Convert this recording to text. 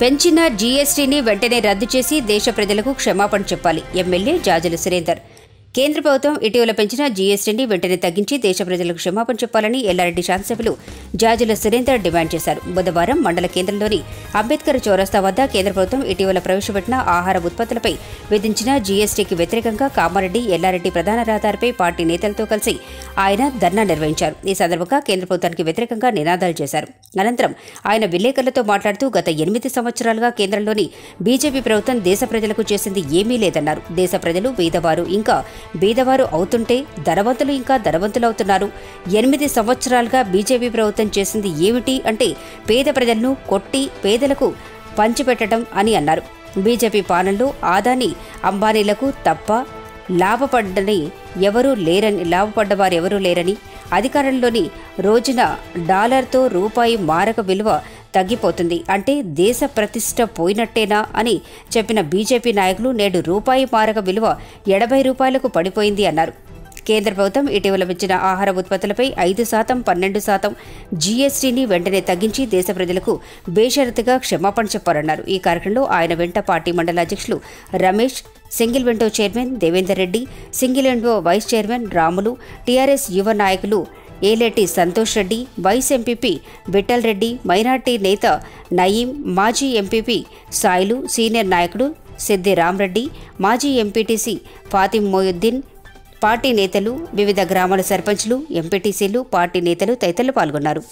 పెంచిన జీఎస్టీని వెంటనే రద్దు చేసి దేశ ప్రజలకు క్షమాపణ చెప్పాలి. ఎమ్మెల్యే జాజల సురేందర్. కేంద్ర ప్రభుత్వం ఇటీవల పెంచిన జీఎస్టీని వెంటనే తగ్గించి దేశ ప్రజలకు క్షమాపణ చెప్పాలని ఎల్లారెడ్డి శాసనసభ్యులు జాజుల సురేందర్ డిమాండ్ చేశారు. బుధవారం మండల కేంద్రంలోని అంబేద్కర్ చౌరస్తా వద్ద కేంద్ర ప్రభుత్వం ఇటీవల ప్రవేశపెట్టిన ఆహార ఉత్పత్తులపై విధించిన జీఎస్టీకి వ్యతిరేకంగా కామారెడ్డి ఎల్లారెడ్డి ప్రధాన రహదారిపై పార్టీ నేతలతో కలిసి ఆయన ధర్నా నిర్వహించారు. ఈ సందర్భంగా కేంద్ర ప్రభుత్వానికి వ్యతిరేకంగా నినాదాలు చేశారు. అనంతరం ఆయన విలేకరులతో మాట్లాడుతూ గత ఎనిమిది సంవత్సరాలుగా కేంద్రంలోని బీజేపీ ప్రభుత్వం దేశ ప్రజలకు చేసింది ఏమీ లేదన్నారు. దేశ ప్రజలు పేదవారు ఇంకా బీదవారు అవుతుంటే ధనవంతులు ఇంకా ధనవంతులవుతున్నారు ఎనిమిది సంవత్సరాలుగా బీజేపీ ప్రభుత్వం చేసింది ఏమిటి అంటే పేద ప్రజలను కొట్టి పేదలకు పంచిపెట్టడం అని అన్నారు. బీజేపీ పాలనలో ఆదాని అంబానీలకు తప్ప లాభపడ్డని ఎవరూ లేరని లాభపడ్డవారు ఎవరూ లేరని అధికారంలోని రోజున డాలర్తో రూపాయి మారక విలువ తగ్గిపోతుంది. అంటే దేశ ప్రతిష్ట పోయినట్టేనా అని చెప్పిన బీజేపీ నాయకులు నేడు రూపాయి మారక విలువ ఎనభై రూపాయలకు పడిపోయింది అన్నారు. కేంద్ర ప్రభుత్వం ఇటీవల వచ్చిన ఆహార ఉత్పత్తులపై ఐదు శాతం పన్నెండు శాతం జీఎస్టీని వెంటనే తగ్గించి దేశ ప్రజలకు బేషరతుగా క్షమాపణ చెప్పారన్నారు ఈ కార్యక్రమంలో ఆయన వెంట పార్టీ మండల అధ్యక్షులు Ramesh single window chairman Devender Reddy single window vice chairman Ramulu TRS యువ నాయకులు Eleti Santosh Reddy vice MPP Vithal Reddy minority నేత నయీం మాజీ ఎంపీపీ సాయిలు సీనియర్ నాయకుడు సిద్ది రామ్రెడ్డి మాజీ ఎంపీటీసీ ఫాతిమ్ మొయుద్దీన్ పార్టీ నేతలు వివిధ గ్రామాల సర్పంచ్లు ఎంపీటీసీలు పార్టీ నేతలు తదితరులు పాల్గొన్నారు.